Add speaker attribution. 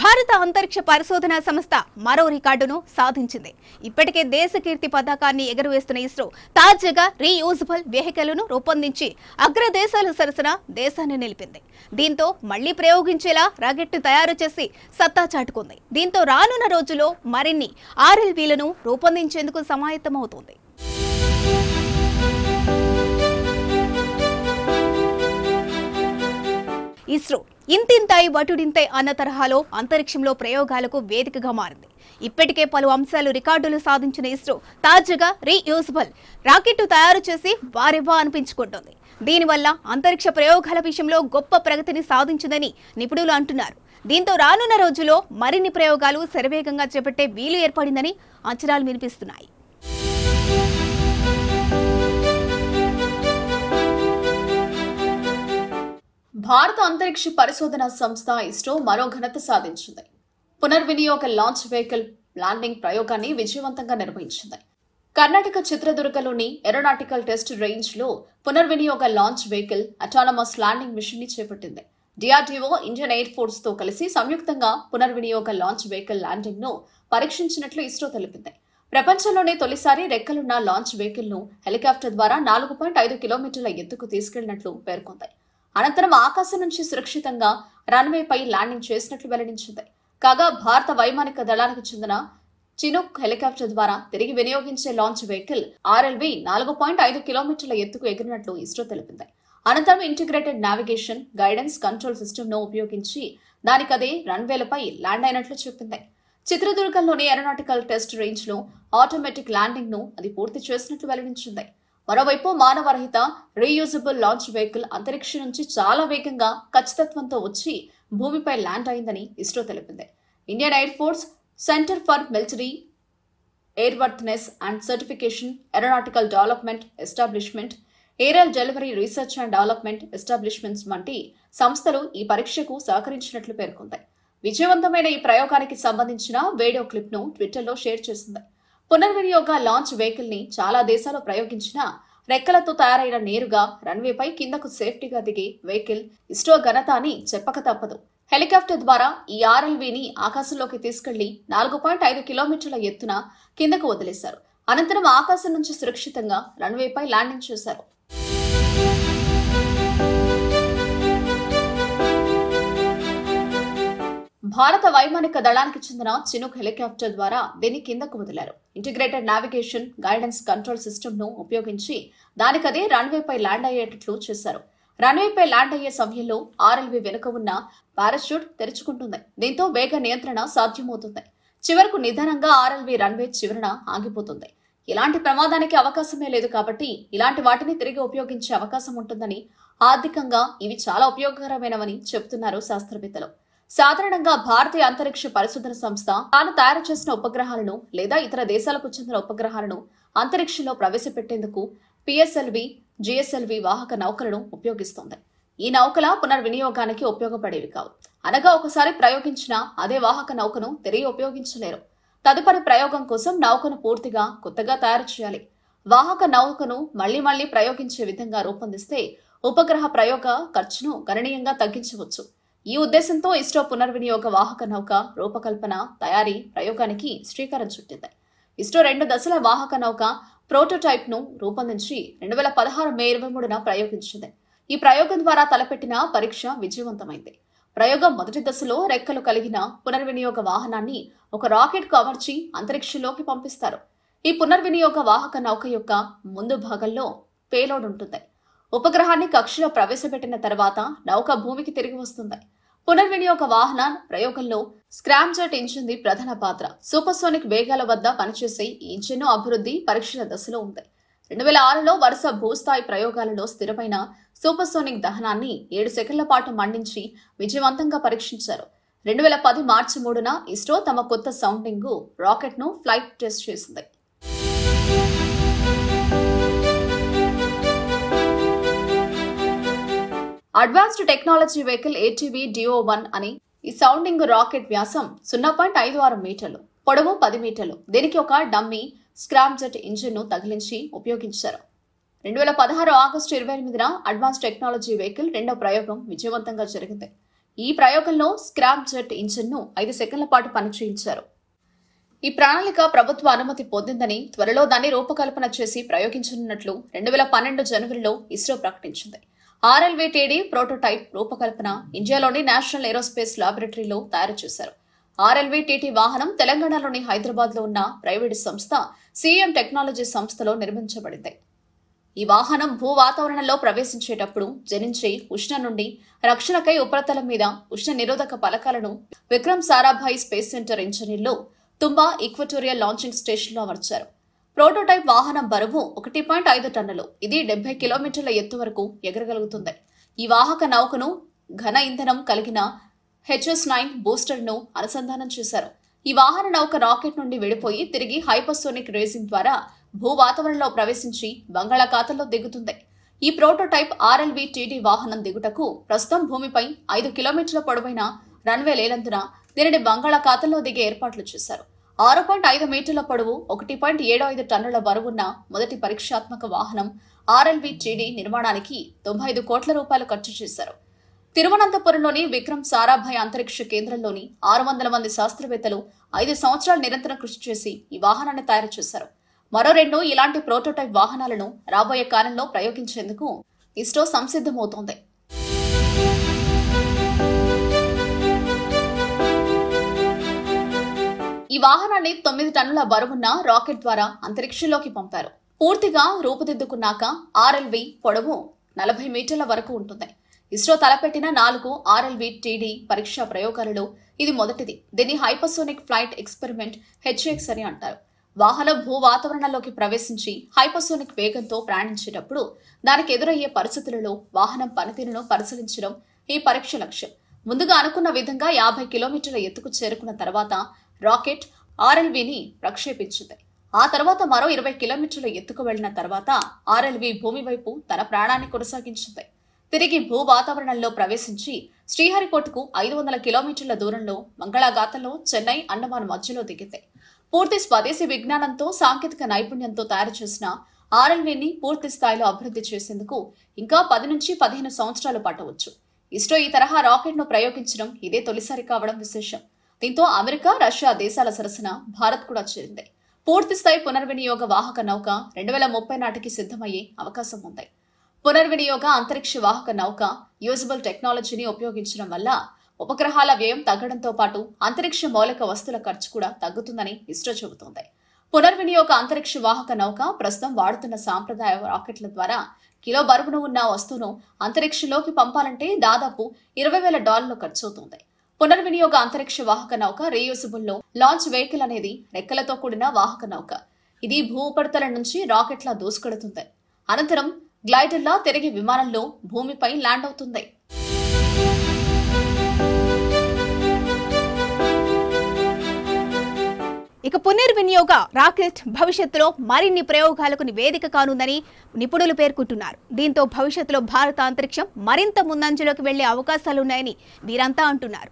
Speaker 1: భారత అంతరిక్ష పరిశోధన సంస్థ మరో రికార్డును సాధించింది. ఇప్పటికే దేశ కీర్తి పతాకాన్ని ఎగురవేస్తున్న ఇస్రో తాజాగా రీయూజబుల్ వెహికల్ను రూపొందించి అగ్రదేశాల సరసన దేశాన్ని నిలిపింది. దీంతో మళ్ళీ ప్రయోగించేలా రాకెట్ను తయారు చేసి సత్తా చాటుకుంది. దీంతో రానున్న రోజుల్లో మరిన్ని ఆర్ఎల్వీలను రూపొందించేందుకు సమాయత్తమవుతోంది. ఇస్రో. ఇంతింతాయి వటుడింతాయి అన్న తరహాలో అంతరిక్షంలో ప్రయోగాలకు వేదికగా మారింది. ఇప్పటికే పలు అంశాలు రికార్డులు సాధించిన ఇస్రో తాజాగా రీయూజబుల్ రాకెట్ తయారు చేసి వారెవ్వా అనిపించుకుంటోంది. దీనివల్ల అంతరిక్ష ప్రయోగాల విషయంలో గొప్ప ప్రగతిని సాధించిందని నిపుణులు అంటున్నారు. దీంతో రానున్న రోజుల్లో మరిన్ని ప్రయోగాలు శరవేగంగా చేపట్టే వీలు ఏర్పడిందని అంచనాలు వినిపిస్తున్నాయి.
Speaker 2: భారత అంతరిక్ష పరిశోధన సంస్థ ఇస్రో మరో ఘనత సాధించింది. పునర్వినియోగ లాంచ్ వెహికల్ ల్యాండింగ్ ప్రయోగాన్ని విజయవంతంగా నిర్వహించింది. కర్ణాటక చిత్రదుర్గలోని ఏరోనాటికల్ టెస్ట్ రేంజ్లో పునర్వినియోగ లాంచ్ వెహికల్ అటానమస్ ల్యాండింగ్ మిషన్ని చేపట్టింది. డిఆర్డీఓ ఇండియన్ ఎయిర్ ఫోర్స్తో కలిసి సంయుక్తంగా పునర్వినియోగ లాంచ్ వెహికల్ ల్యాండింగ్ను పరీక్షించినట్లు ఇస్రో తెలిపింది. ప్రపంచంలోనే తొలిసారి రెక్కలున్న లాంచ్ వెహికల్ను హెలికాప్టర్ ద్వారా నాలుగు పాయింట్ ఐదు కిలోమీటర్ల ఎత్తుకు తీసుకెళ్ళినట్లు పేర్కొంది. అనంతరం ఆకాశం నుంచి సురక్షితంగా రన్వేపై ల్యాండింగ్ చేసినట్లు వెల్లడించింది. కాగా భారత వైమానిక దళానికి చెందిన చినుక్ హెలికాప్టర్ ద్వారా తిరిగి వినియోగించే launch vehicle R L V నాలుగు పాయింట్ ఐదు కిలోమీటర్ల ఎత్తుకు ఎగిరినట్లు ఇస్రో తెలిపింది. అనంతరం ఇంటిగ్రేటెడ్ నావిగేషన్ గైడెన్స్ కంట్రోల్ సిస్టమ్ను ఉపయోగించి దానికదే రన్వేలపై ల్యాండ్ అయినట్లు చెప్పింది. చిత్రదుర్గంలోని ఏరోనాటికల్ టెస్ట్ రేంజ్లో ఆటోమేటిక్ ల్యాండింగ్ను అది పూర్తి చేసినట్లు వెల్లడించింది. మరోవైపు మానవరహిత రీయూజబుల్ లాంచ్ వెహికల్ అంతరిక్ష నుంచి చాలా వేగంగా ఖచ్చితత్వంతో వచ్చి భూమిపై ల్యాండ్ అయిందని ఇస్రో తెలిపింది. Indian air force centre for military airworthiness and certification aeronautical development establishment aerial delivery research and development establishments వంటి సంస్థలు ఈ పరీక్షకు సహకరించినట్లు పేర్కొంది. విజయవంతమైన ఈ ప్రయోగానికి సంబంధించిన వీడియో క్లిప్ను ట్విట్టర్లో షేర్ చేసింది. పునర్వినియోగ లాంచ్ వెహికల్ని చాలా దేశాలు ప్రయోగించిన రెక్కలతో తయారైన నేరుగా రన్వేపై కిందకు సేఫ్టీగా దిగే వెహికల్ ఇస్రో ఘనత అని చెప్పక తప్పదు. హెలికాప్టర్ ద్వారా ఈ ఆర్ఎల్వీని ఆకాశంలోకి తీసుకెళ్ళి నాలుగు పాయింట్ ఐదు కిలోమీటర్ల ఎత్తున కిందకు వదిలేశారు. అనంతరం ఆకాశం నుంచి సురక్షితంగా రన్వేపై ల్యాండింగ్ చేశారు. భారత వైమానిక దళానికి చెందిన చినుక్ హెలికాప్టర్ ద్వారా దీన్ని కిందకు వదిలారు. ఇంటిగ్రేటెడ్ నావిగేషన్ గైడెన్స్ కంట్రోల్ సిస్టమ్ను ఉపయోగించి దానికదే రన్వేపై ల్యాండ్ అయ్యేటట్లు చేశారు. రన్వేపై ల్యాండ్ అయ్యే సమయంలో ఆర్ఎల్వి వెనుక ఉన్న పారాషూట్ తెరుచుకుంటుంది. దీంతో వేగ నియంత్రణ సాధ్యమవుతుంది. చివరకు నిదానంగా ఆర్ఎల్వి రన్వే చివరన ఆగిపోతుంది. ఇలాంటి ప్రమాదానికి అవకాశమే లేదు కాబట్టి ఇలాంటి వాటిని తిరిగి ఉపయోగించే అవకాశం ఉంటుందని ఆర్థికంగా ఇవి చాలా ఉపయోగకరమైనవని చెబుతున్నారు శాస్త్రవేత్తలు. సాధారణంగా భారతీయ అంతరిక్ష పరిశోధన సంస్థ తాను తయారు చేసిన ఉపగ్రహాలను లేదా ఇతర దేశాలకు చెందిన ఉపగ్రహాలను అంతరిక్షంలో ప్రవేశపెట్టేందుకు పిఎస్ఎల్వి జిఎస్ఎల్వి వాహక నౌకలను ఉపయోగిస్తోంది. ఈ నౌకల పునర్వినియోగానికి ఉపయోగపడేవి కావు. అనగా ఒకసారి ప్రయోగించిన అదే వాహక నౌకను తిరిగి ఉపయోగించలేరు. తదుపరి ప్రయోగం కోసం నౌకను పూర్తిగా కొత్తగా తయారు చేయాలి. వాహక నౌకను మళ్ళీ మళ్ళీ ప్రయోగించే విధంగా రూపొందిస్తే ఉపగ్రహ ప్రయోగ ఖర్చును గణనీయంగా తగ్గించవచ్చు. ఈ ఉద్దేశంతో ఇస్రో పునర్వినియోగ వాహక నౌక రూపకల్పన తయారీ ప్రయోగానికి శ్రీకారం చుట్టింది. ఇస్రో రెండు దశల వాహక నౌక ప్రోటోటైప్ను రూపొందించి రెండు వేల పదహారు మే ఇరవై మూడున ప్రయోగించింది. ఈ ప్రయోగం ద్వారా తలపెట్టిన పరీక్ష విజయవంతమైంది. ప్రయోగం మొదటి దశలో రెక్కలు కలిగిన పునర్వినియోగ వాహనాన్ని ఒక రాకెట్కు అమర్చి అంతరిక్షంలోకి పంపిస్తారు. ఈ పునర్వినియోగ వాహక నౌక యొక్క ముందు భాగంలో పేలోడ్ ఉంటుంది. ఉపగ్రహాన్ని కక్షలో ప్రవేశపెట్టిన తర్వాత నౌక భూమికి తిరిగి వస్తుంది. పునర్వినియోగ వాహన ప్రయోగంలో స్క్రామ్ జెట్ ఇంజిన్ ది ప్రధాన పాత్ర. సూపర్సోనిక్ వేగాల వద్ద పనిచేసే ఈ ఇంజిన్ అభివృద్ధి పరీక్షల దశలో ఉంది. రెండు వేల ఆరులో వరుస భూస్థాయి ప్రయోగాలలో స్థిరమైన సూపర్సోనిక్ దహనాన్ని ఏడు సెకండ్ల పాటు మండించి విజయవంతంగా పరీక్షించారు. రెండు వేల పది మార్చి మూడున ఇస్రో తమ కొత్త సౌండింగ్ రాకెట్ను ఫ్లైట్ టెస్ట్ చేసింది. Advanced technology vehicle A T V D O one అని ఈ సౌండింగ్ రాకెట్ వ్యాసం సున్నా పాయింట్ ఐదు ఆరు మీటర్లు పొడవు పది మీటర్లు. దీనికి ఒక డమ్మీ స్క్రామ్జెట్ ఇంజిన్ను తగిలించి ఉపయోగించారు. రెండు వేల పదహారు ఆగస్టు ఇరవై ఎనిమిదిన అడ్వాన్స్ టెక్నాలజీ వెహికల్ రెండో ప్రయోగం విజయవంతంగా జరిగింది. ఈ ప్రయోగంలో స్క్రాప్ జెట్ ఇంజిన్ను ఐదు సెకండ్ల పాటు పనిచేయించారు. ఈ ప్రణాళిక ప్రభుత్వ అనుమతి పొందిందని త్వరలో దాన్ని రూపకల్పన చేసి ప్రయోగించనున్నట్లు రెండు వేల పన్నెండు జనవరిలో ఇస్రో ప్రకటించింది. ఆర్ఎల్వీటీడీ ప్రోటోటైప్ రూపకల్పన ఇండియాలోని నేషనల్ ఏరోస్పేస్ లాబొరేటరీలో తయారు చేశారు ఆర్ఎల్వీటీటీ వాహనం తెలంగాణలోని హైదరాబాద్లో ఉన్న ప్రైవేటు సంస్థ సీఎం టెక్నాలజీ సంస్థలో నిర్మించబడింది. ఈ వాహనం భూ వాతావరణంలో ప్రవేశించేటప్పుడు జనించే ఉష్ణ నుండి రక్షణకై ఉపరితలం మీద ఉష్ణ నిరోధక పలకాలను విక్రమ్ సారాభాయ్ స్పేస్ సెంటర్ ఇంజనీర్లు తుంబా ఈక్వటోరియల్ లాంచింగ్ స్టేషన్లో అమర్చారు. ప్రోటోటైప్ వాహనం బరువు ఒకటి పాయింట్ ఐదు టన్నులు. ఇది డెబ్బై కిలోమీటర్ల ఎత్తు వరకు ఎగరగలుగుతుంది. ఈ వాహక నౌకను ఘన ఇంధనం కలిగిన హెచ్ఎస్ నైన్ బూస్టర్ను అనుసంధానం చేశారు. ఈ వాహన నౌక రాకెట్ నుండి విడిపోయి తిరిగి హైపర్సోనిక్ రేసింగ్ ద్వారా భూ వాతావరణంలో ప్రవేశించి బంగాళాఖాతంలో దిగుతుంది. ఈ ప్రోటోటైప్ ఆర్ఎల్వి టీడీ వాహనం దిగుటకు ప్రస్తుతం భూమిపై ఐదు కిలోమీటర్ల పొడవైన రన్వే లేనందున దీనిని బంగాళాఖాతంలో దిగే ఏర్పాట్లు చేశారు. ఆరు పాయింట్ ఐదు మీటర్ల పొడవు ఒకటి పాయింట్ ఏడు ఐదు టన్నుల బరువున్న మొదటి పరీక్షాత్మక వాహనం ఆర్ఎల్వి టీడీ నిర్మాణానికి తొంభై ఐదు కోట్ల రూపాయలు ఖర్చు చేశారు. తిరువనంతపురంలోని విక్రమ్ సారాభాయ్ అంతరిక్ష కేంద్రంలోని ఆరు వందల మంది శాస్త్రవేత్తలు ఐదు సంవత్సరాలు నిరంతరం కృషి చేసి ఈ వాహనాన్ని తయారు చేశారు. మరో రెండు ఇలాంటి ప్రోటోటైప్ వాహనాలను రాబోయే కాలంలో ప్రయోగించేందుకు ఇస్రో సంసిద్ధమవుతోంది. ఈ వాహనాన్ని తొమ్మిది టన్నుల బరువున్న రాకెట్ ద్వారా అంతరిక్షంలోకి పంపారు. పూర్తిగా రూపుదిద్దుకున్నాక ఆర్ఎల్వి పొడవు నలభై మీటర్ల వరకు ఉంటుంది. ఇస్రో తలపెట్టిన నాలుగు ఆర్ఎల్వి టీడీ పరీక్షా ప్రయోగాలలో ఇది మొదటిది. దీన్ని హైపర్సోనిక్ ఫ్లైట్ ఎక్స్పెరిమెంట్ హెచ్ఎక్స్ అని అంటారు. వాహనం భూ వాతావరణంలోకి ప్రవేశించి హైపర్సోనిక్ వేగంతో ప్రయాణించేటప్పుడు దానికి ఎదురయ్యే పరిస్థితులలో వాహనం పనితీరును పరిశీలించడం ఈ పరీక్ష లక్ష్యం. ముందుగా అనుకున్న విధంగా యాభై కిలోమీటర్ల ఎత్తుకు చేరుకున్న తర్వాత రాకెట్ ఆర్ఎల్వీని ప్రక్షేపించింది. ఆ తర్వాత మరో ఇరవై కిలోమీటర్ల ఎత్తుకు వెళ్ళిన తర్వాత ఆర్ఎల్వీ భూమి వైపు తన ప్రాణాన్ని కొనసాగించింది. తిరిగి భూ వాతావరణంలో ప్రవేశించి శ్రీహరికోటకు ఐదు వందల కిలోమీటర్ల దూరంలో మంగళాఘాతంలో చెన్నై అండమాన్ మధ్యలో దిగింది. పూర్తి స్వదేశీ విజ్ఞానంతో సాంకేతిక నైపుణ్యంతో తయారు చేసిన ఆర్ఎల్వీని పూర్తి స్థాయిలో అభివృద్ధి చేసేందుకు ఇంకా పది నుంచి పదిహేను సంవత్సరాలు పట్టవచ్చు. ఇస్రో ఈ తరహా రాకెట్ను ప్రయోగించడం ఇదే తొలిసారి కావడం విశేషం. దీంతో అమెరికా రష్యా దేశాల సరసన భారత్ కూడా చేరింది. పూర్తిస్థాయి పునర్వినియోగ వాహక నౌక రెండు వేల ముప్పై నాటికి సిద్ధమయ్యే అవకాశం ఉంది. పునర్వినియోగ అంతరిక్ష వాహక నౌక యూజబుల్ టెక్నాలజీని ఉపయోగించడం వల్ల ఉపగ్రహాల వ్యయం తగ్గడంతో పాటు అంతరిక్ష మౌలిక వస్తువుల ఖర్చు కూడా తగ్గుతుందని ఇస్రో చెబుతోంది. పునర్వినియోగ అంతరిక్ష వాహక నౌక ప్రస్తుతం వాడుతున్న సాంప్రదాయ రాకెట్ల ద్వారా కిలో బరువును ఉన్న వస్తువును అంతరిక్షంలోకి పంపాలంటే దాదాపు ఇరవై వేల డాలర్లు ఖర్చవుతుంది పునర్వినియోగ అంతరిక్ష వాహక నౌక రీయూజబుల్లో లాంచ్ వెహికల్ అనేది రెక్కలతో కూడిన వాహక నౌక. ఇది భూ ఉపరితలం నుంచి రాకెట్లా దూసుకెడుతుంది. అనంతరం గ్లైడర్లా తిరిగి విమానంలో భూమిపై ల్యాండ్ అవుతుంది.
Speaker 1: ఇక పునర్వినియోగ రాకెట్ భవిష్యత్తులో మరిన్ని ప్రయోగాలకు నివేదిక కానుందని నిపుణులు పేర్కొంటున్నారు. దీంతో భవిష్యత్తులో భారత అంతరిక్షం మరింత ముందంజలోకి వెళ్ళే అవకాశాలున్నాయని వీరంతా అంటున్నారు.